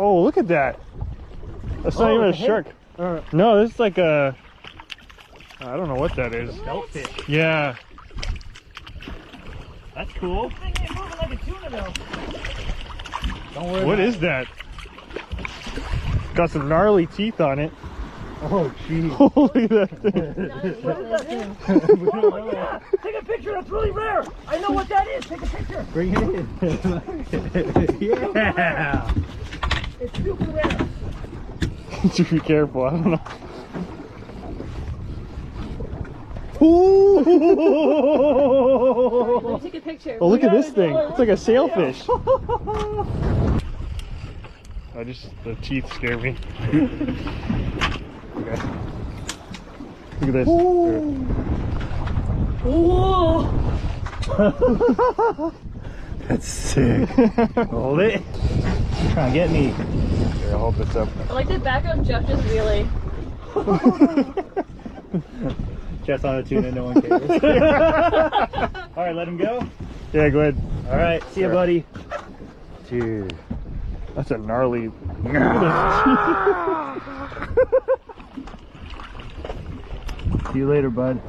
Oh, look at that. That's not Oh, even a shark. Uh, No, this is like a. I don't know what that is. Stealthfish. Yeah. That's cool. Thing ain't moving like a tuna though. Don't worry. What about is that? Got some gnarly teeth on it. it. Oh, jeez. Holy that thing. oh yeah! Take a picture. That's really rare. I know what that is. Take a picture. Bring it in. yeah. It's super rare. Just be careful. I don't know. Ooh. take a picture. Oh, look at this thing. It's like a sailfish. I just, the teeth scare me. okay. Look at this. Whoa! That's sick. Hold it. Trying to get me. Here, I'll hold this up. I like the background Jeff just really. Jeff's on a tuna, no one cares. All right, let him go. Yeah, go ahead. All right, see ya, Sure. buddy. Dude. That's a gnarly. See you later, bud.